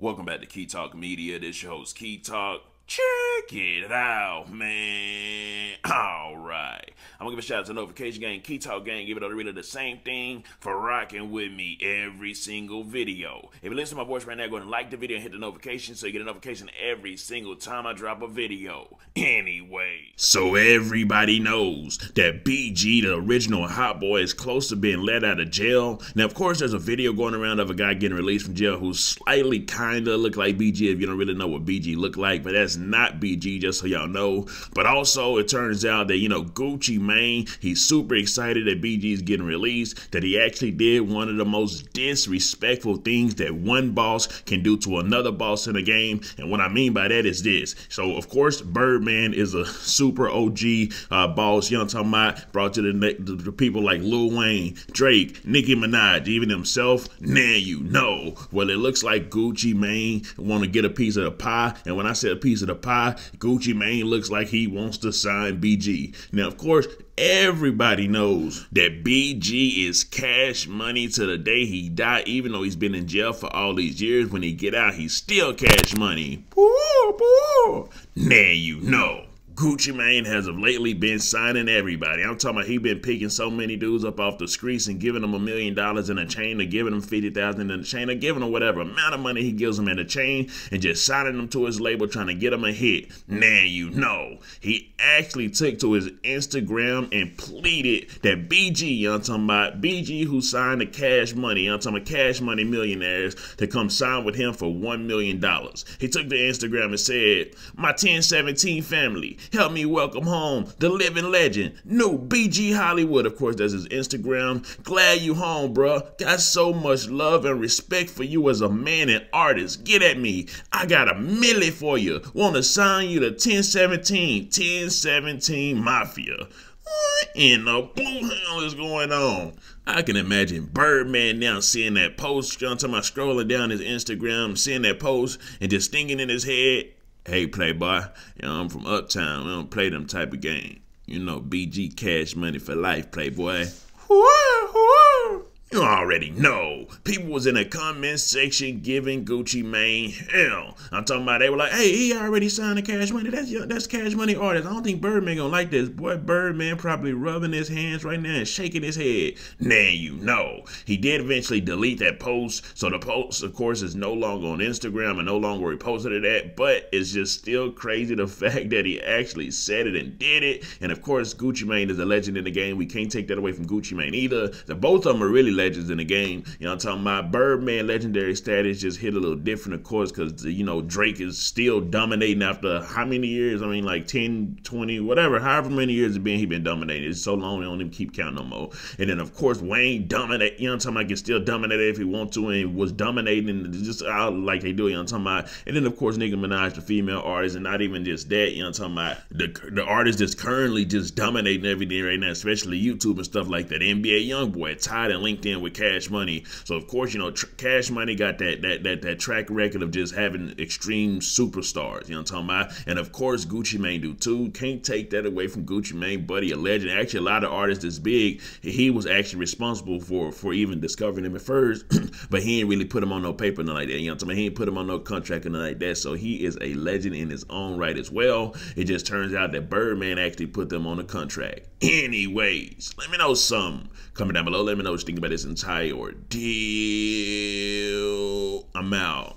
Welcome back to Key Talk Media. This your host, Key Talk. Check it out, man. All right. I'm gonna give a shout out to Notification Gang, Key Talk Gang, give it all the the same thing for rocking with me every single video. If you listen to my voice right now, go ahead and like the video and hit the notification so you get a notification every single time I drop a video. Anyway, so everybody knows that BG, the original Hot Boy, is close to being let out of jail. Now, of course, there's a video going around of a guy getting released from jail who slightly kinda look like BG if you don't really know what BG looked like, but that's not BG, just so y'all know. But also, it turns out that, you know, Gucci Mane, he's super excited that BG is getting released, that he actually did one of the most disrespectful things that one boss can do to another boss in a game. And what I mean by that is this. So, of course, Birdman is a super OG uh, boss, you know what I'm talking about? Brought to the, the, the people like Lil Wayne, Drake, Nicki Minaj, even himself. Now you know. Well, it looks like Gucci Mane want to get a piece of the pie. And when I say a piece of the pie, Gucci Mane looks like he wants to sign BG. Now, of course, everybody knows that BG is cash money to the day he died, even though he's been in jail for all these years. When he get out, he's still cash money. Now you know. Gucci Mane has of lately been signing everybody. I'm talking about he been picking so many dudes up off the streets and giving them a million dollars in a chain or giving them 50,000 in a chain or giving them whatever amount of money he gives them in a chain and just signing them to his label trying to get them a hit. Now you know. He actually took to his Instagram and pleaded that BG, I'm talking about, BG who signed the cash money, I'm talking about cash money millionaires to come sign with him for $1 million. He took to Instagram and said, my 1017 family, Help me welcome home the living legend, new BG Hollywood. Of course, that's his Instagram. Glad you home, bruh. Got so much love and respect for you as a man and artist. Get at me. I got a milli for you. Want to sign you to 1017, 1017 Mafia. What in the blue hell is going on? I can imagine Birdman now seeing that post, know, talking about scrolling down his Instagram, seeing that post, and just thinking in his head, Hey, Playboy, you know, I'm from Uptown. We don't play them type of game. You know, BG cash money for life, Playboy. You already know. People was in the comment section giving Gucci Mane hell. I'm talking about they were like, hey, he already signed the cash money. That's that's cash money artist. I don't think Birdman gonna like this. Boy, Birdman probably rubbing his hands right now and shaking his head. Now you know. He did eventually delete that post. So the post, of course, is no longer on Instagram and no longer reposted it at, but it's just still crazy the fact that he actually said it and did it. And of course, Gucci Mane is a legend in the game. We can't take that away from Gucci Mane either. The both of them are really legends in the game. You know I'm talking about? Birdman legendary status just hit a little different, of course, because, you know, Drake is still dominating after how many years? I mean, like 10, 20, whatever, however many years it's been, he been dominating. It's so long, they don't even keep counting no more. And then, of course, Wayne dominate, you know I'm talking about? Can still dominate if he want to and was dominating just out like they do, you know I'm talking about? And then, of course, Nicki Minaj, the female artist, and not even just that, you know I'm talking about? The, the artist that's currently just dominating everything right now, especially YouTube and stuff like that. NBA Youngboy tied and linked with Cash Money. So of course, you know, tr- Cash Money got that that that that track record of just having extreme superstars. You know what I'm talking about? And of course, Gucci Mane do too. Can't take that away from Gucci Mane, buddy, a legend. Actually, a lot of artists this big, he was actually responsible for for even discovering him at first, but he ain't really put him on no paper nothing like that. You know what I'm saying? He ain't put him on no contract nothing like that. So he is a legend in his own right as well. It just turns out that Birdman actually put them on a contract. Anyways, let me know some. Comment down below. Let me know what you think about entire ordeal. I'm out.